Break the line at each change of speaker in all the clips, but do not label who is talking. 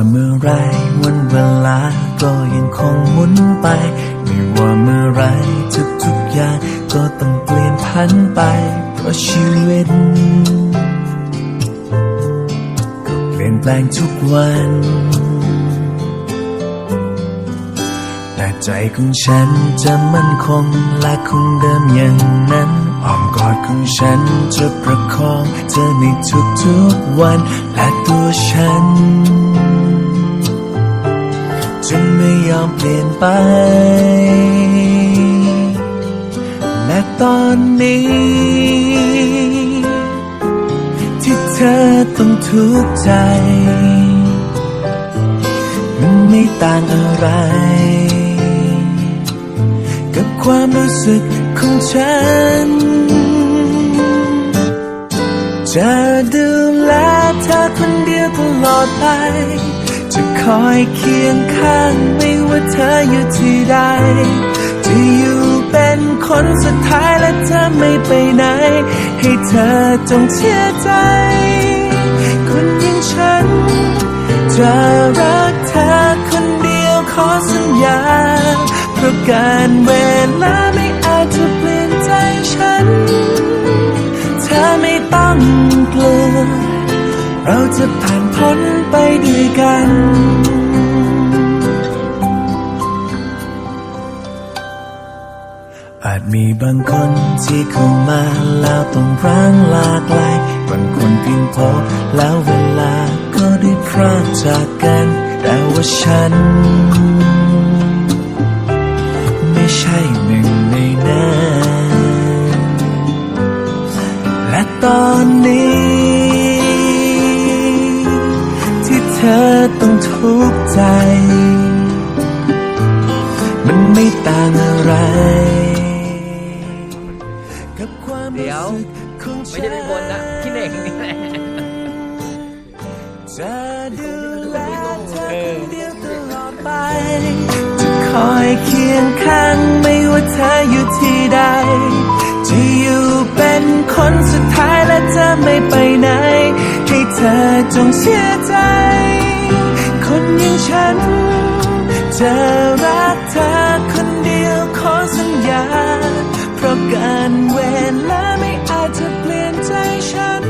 าเมื่อไรวันเวลาก็ยังคงหมุนไป ไม่ว่าเมื่อไรทุกๆอย่างก็ต้องเปลี่ยนพันไป เพราะชีวิตก็เปลี่ยนแปลงทุกวัน แต่ใจของฉันจะมั่นคงและคงเดิมอย่างนั้นอ้อมกอดของฉันจะประคองเธอในทุกๆวันและตัวฉัน จะไม่ยอมเปลี่ยนไปและตอนนี้ ที่เธอต้องทุกข์ใจ มันไม่ต่างอะไร กับความรู้สึกของฉัน จะดูแลเธอคนเดียวตลอดไป จะคอยเคียงข้างไม่ว่าเธออยู่ที่ใด จะอยู่เป็นคนสุดท้ายและเธอไม่ไปไหน ให้เธอจงเชื่อใจ คนอย่างฉัน จะรักเธอคนเดียวขอสัญญา เพราะการเวลาไม่อาจจะเปลี่ยนใจฉัน เธอไม่ต้องกลัว เราจะผ่านพ้นไป ด้วยกัน อาจมีบางคนที่เข้ามาแล้วต้องร้างลากลายบางคนเพียงพอแล้วเวลาก็ได้พรากจากกัน แต่ว่าฉัน อต้องทุกข์ใจ มันไม่ต่างอะไร กับความ
เดี๋
รู้
ยว
สึกของ
ไม่
ฉั
ใช่เป็นคนนะพี่เน่งนี่แหละ
จะดูแลเธอคนเดียวตลอดไป จะคอยเคียงข้างไม่ว่าเธออยู่ที่ใด จะอยู่เป็นคนสุดท้ายและจะไม่ไปไหน ให้เธอจงเชื่อใจ คนอย่างฉัน จะรักเธอคนเดียวขอสัญญา เพราะการเวลาไม่อาจจะเปลี่ยนใจฉัน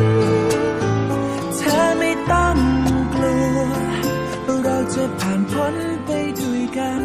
เธอไม่ต้องกลัว เราจะผ่านพ้นไปด้วยกัน